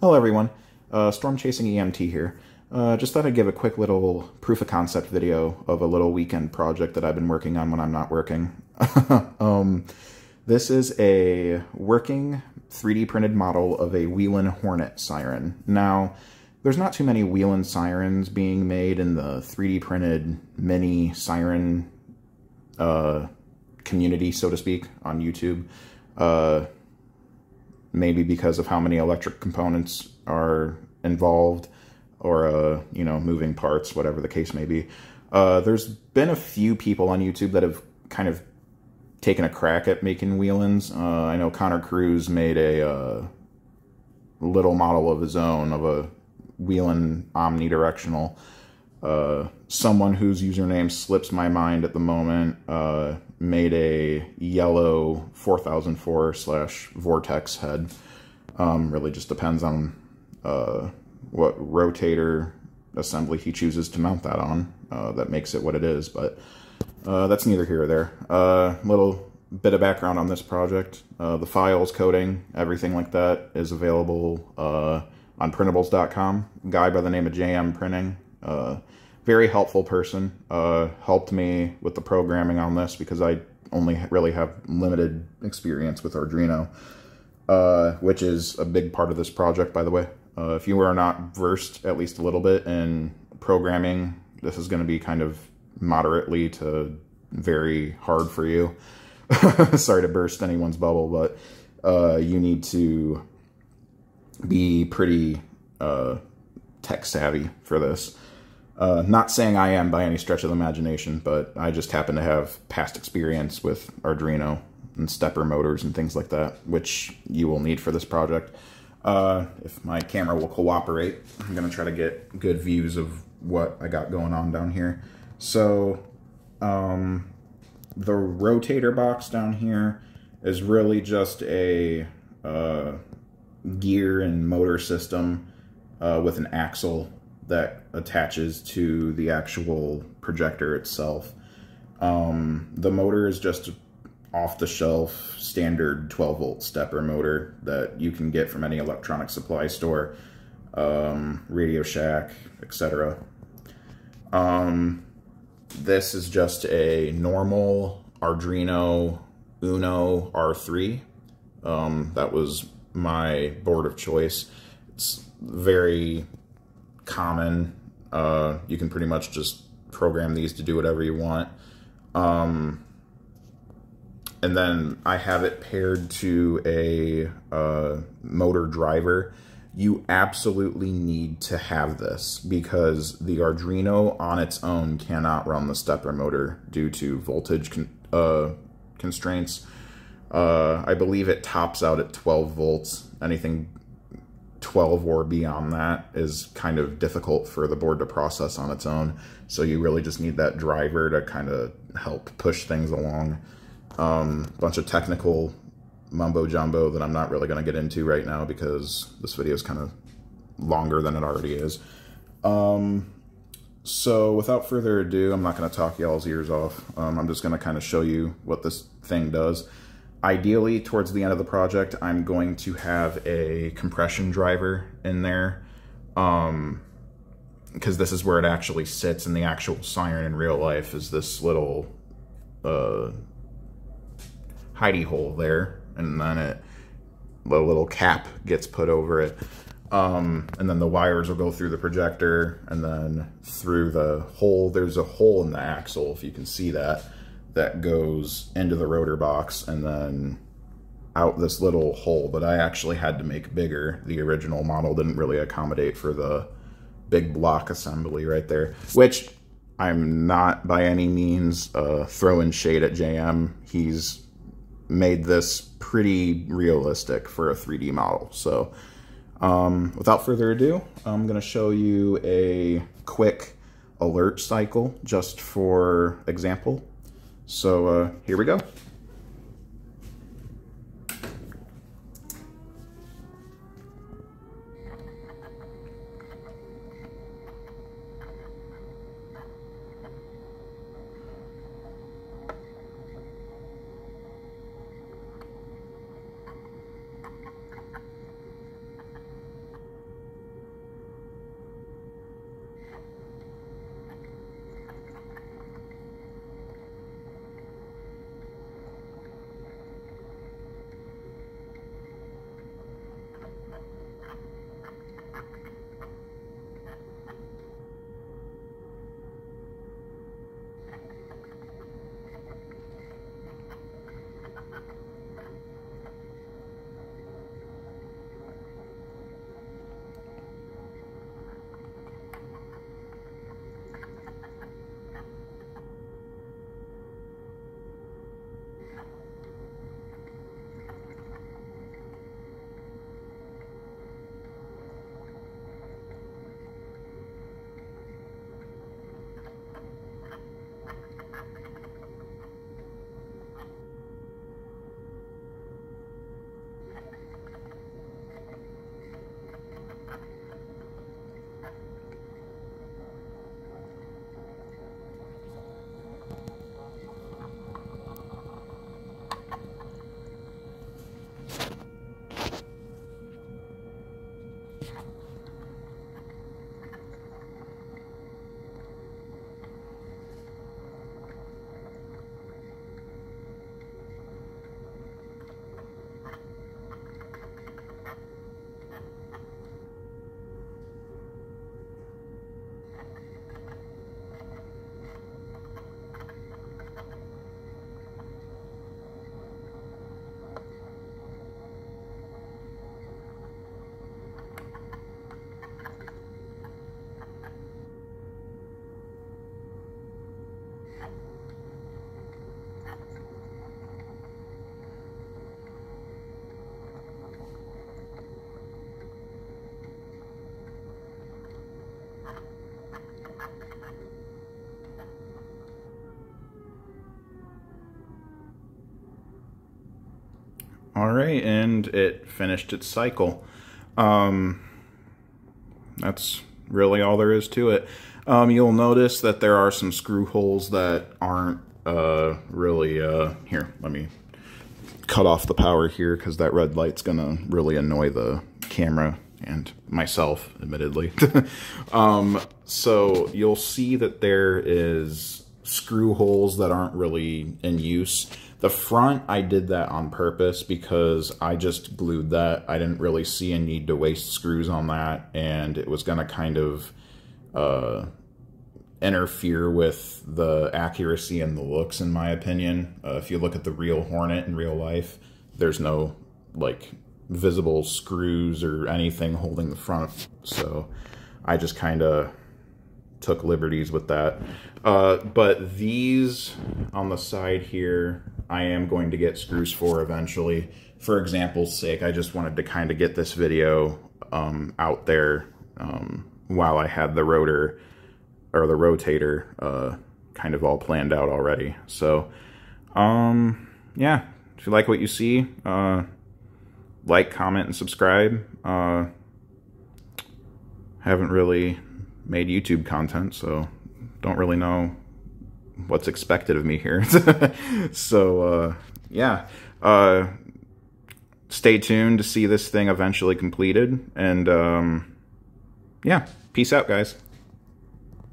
Hello everyone, uh, Storm Chasing EMT here. Uh, just thought I'd give a quick little proof of concept video of a little weekend project that I've been working on when I'm not working. um, this is a working 3D printed model of a Whelen Hornet siren. Now, there's not too many Whelen sirens being made in the 3D printed mini siren uh, community, so to speak, on YouTube. Maybe because of how many electric components are involved or, uh, you know, moving parts, whatever the case may be. Uh, there's been a few people on YouTube that have kind of taken a crack at making Whelens. Uh, I know Connor Cruz made a uh, little model of his own of a Whelen omnidirectional. Uh, someone whose username slips my mind at the moment uh, made a Whelen 4004 slash vortex head. Um, really just depends on uh, what rotator assembly he chooses to mount that on. Uh, that makes it what it is, but uh, that's neither here or there. A uh, little bit of background on this project. the files, coding, everything like that is available on printables.com. Guy by the name of JNPrinting. Uh, very helpful person. Uh, helped me with the programming on this because I only really have limited experience with Arduino, uh, which is a big part of this project, by the way. Uh, if you are not versed at least a little bit in programming, this is going to be kind of moderately to very hard for you. Sorry to burst anyone's bubble, but uh, you need to be pretty uh, tech savvy for this. Uh, not saying I am by any stretch of the imagination, but I just happen to have past experience with Arduino and stepper motors and things like that, which you will need for this project. Uh, if my camera will cooperate, I'm going to try to get good views of what I got going on down here. So, um, the rotator box down here is really just a uh, gear and motor system uh, with an axle that attaches to the actual projector itself. Um, the motor is just off the shelf standard 12 volt stepper motor that you can get from any electronic supply store, um, Radio Shack, etc. Um, this is just a normal Arduino Uno R3. Um, that was my board of choice. It's very common. Uh, you can pretty much just program these to do whatever you want. Um, and then I have it paired to a uh, motor driver. You absolutely need to have this because the Arduino on its own cannot run the stepper motor due to voltage con uh, constraints. Uh, I believe it tops out at 12 volts. Anything 12 or beyond that is kind of difficult for the board to process on its own. So you really just need that driver to kind of help push things along. A um, bunch of technical mumbo jumbo that I'm not really going to get into right now because this video is kind of longer than it already is. Um, so without further ado, I'm not going to talk y'all's ears off. Um, I'm just going to kind of show you what this thing does. Ideally, towards the end of the project, I'm going to have a compression driver in there um, because this is where it actually sits in the actual siren in real life is this little uh, hidey hole there. And then it, the little cap gets put over it. Um, and then the wires will go through the projector and then through the hole. There's a hole in the axle, if you can see that that goes into the rotor box and then out this little hole, but I actually had to make bigger. The original model didn't really accommodate for the big block assembly right there, which I'm not by any means uh, throwing shade at JN. He's made this pretty realistic for a 3D model. So um, without further ado, I'm going to show you a quick alert cycle just for example. So uh, here we go. All right, and it finished its cycle. Um, that's really all there is to it. Um, you'll notice that there are some screw holes that aren't uh, really, uh, here, let me cut off the power here because that red light's gonna really annoy the camera and myself, admittedly. um, so you'll see that there is screw holes that aren't really in use. The front, I did that on purpose because I just glued that. I didn't really see a need to waste screws on that, and it was going to kind of uh, interfere with the accuracy and the looks, in my opinion. Uh, if you look at the real Hornet in real life, there's no, like, visible screws or anything holding the front. So I just kind of took liberties with that. Uh, but these on the side here, I am going to get screws for eventually. For example's sake, I just wanted to kind of get this video um, out there um, while I had the rotor or the rotator uh, kind of all planned out already. So, um, yeah, if you like what you see, uh, like, comment, and subscribe. Uh, haven't really made YouTube content, so don't really know what's expected of me here. so, uh, yeah. Uh, stay tuned to see this thing eventually completed. And, um, yeah, peace out, guys.